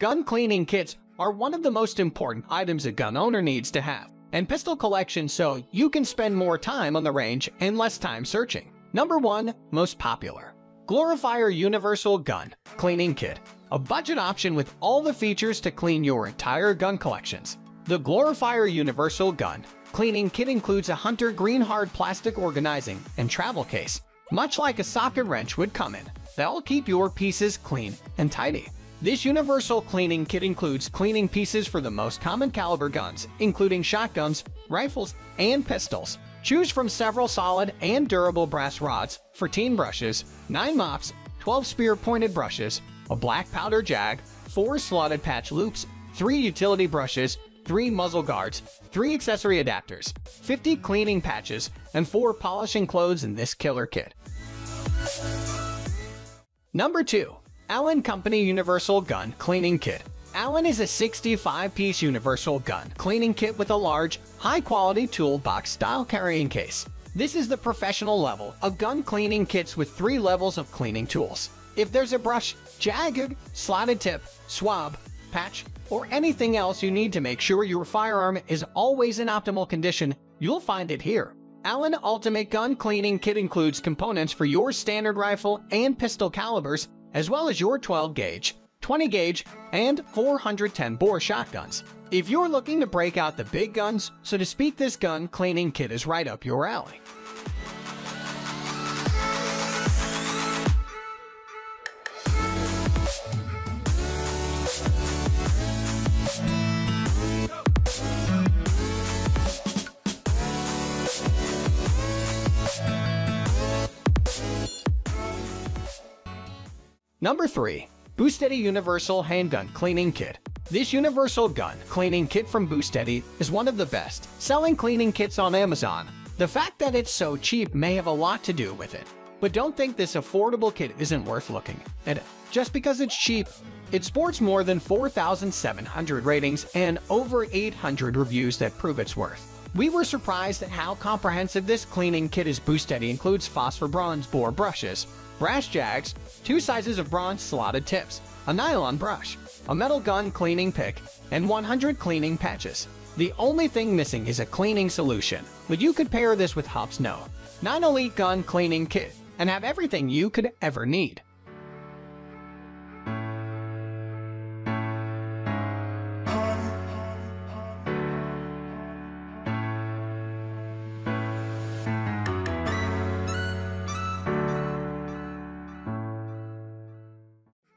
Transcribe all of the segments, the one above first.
Gun cleaning kits are one of the most important items a gun owner needs to have, and pistol collection so you can spend more time on the range and less time searching. Number 1. Most popular. GLORYFIRE Universal Gun Cleaning Kit. A budget option with all the features to clean your entire gun collections. The GLORYFIRE Universal Gun Cleaning Kit includes a Hunter Green Hard plastic organizing and travel case, much like a socket wrench would come in. They'll keep your pieces clean and tidy. This universal cleaning kit includes cleaning pieces for the most common caliber guns, including shotguns, rifles, and pistols. Choose from several solid and durable brass rods, 14 brushes, 9 mops, 12 spear-pointed brushes, a black powder jag, 4 slotted patch loops, 3 utility brushes, 3 muzzle guards, 3 accessory adapters, 50 cleaning patches, and 4 polishing clothes in this killer kit. Number 2. Allen Company Universal Gun Cleaning Kit Allen is a 65-piece universal gun cleaning kit with a large, high-quality toolbox style carrying case. This is the professional level of gun cleaning kits with three levels of cleaning tools. If there's a brush, jagged, slotted tip, swab, patch, or anything else you need to make sure your firearm is always in optimal condition, you'll find it here. Allen Ultimate Gun Cleaning Kit includes components for your standard rifle and pistol calibers, as well as your 12 gauge, 20 gauge, and 410 bore shotguns. If you're looking to break out the big guns, so to speak, this gun cleaning kit is right up your alley. Number 3. BOOSTEADY Universal Handgun Cleaning Kit This universal gun cleaning kit from BOOSTEADY is one of the best selling cleaning kits on Amazon. The fact that it's so cheap may have a lot to do with it. But don't think this affordable kit isn't worth looking at just because it's cheap. It sports more than 4,700 ratings and over 800 reviews that prove its worth. We were surprised at how comprehensive this cleaning kit is. BOOSTEADY includes phosphor bronze bore brushes, brass jags, two sizes of bronze slotted tips, a nylon brush, a metal gun cleaning pick, and 100 cleaning patches. The only thing missing is a cleaning solution, but you could pair this with Hoppe's No. 9 Elite Gun Cleaning Kit and have everything you could ever need.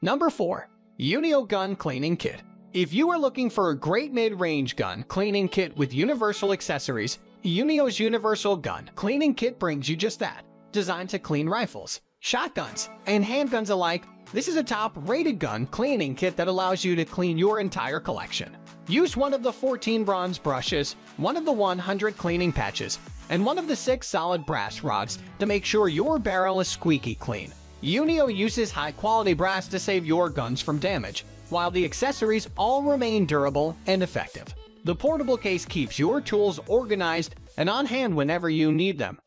Number 4. iunio Gun Cleaning Kit If you are looking for a great mid-range gun cleaning kit with universal accessories, iunio's Universal Gun Cleaning Kit brings you just that. Designed to clean rifles, shotguns, and handguns alike, this is a top-rated gun cleaning kit that allows you to clean your entire collection. Use one of the 14 bronze brushes, one of the 100 cleaning patches, and one of the 6 solid brass rods to make sure your barrel is squeaky clean. Unio uses high-quality brass to save your guns from damage, while the accessories all remain durable and effective. The portable case keeps your tools organized and on hand whenever you need them.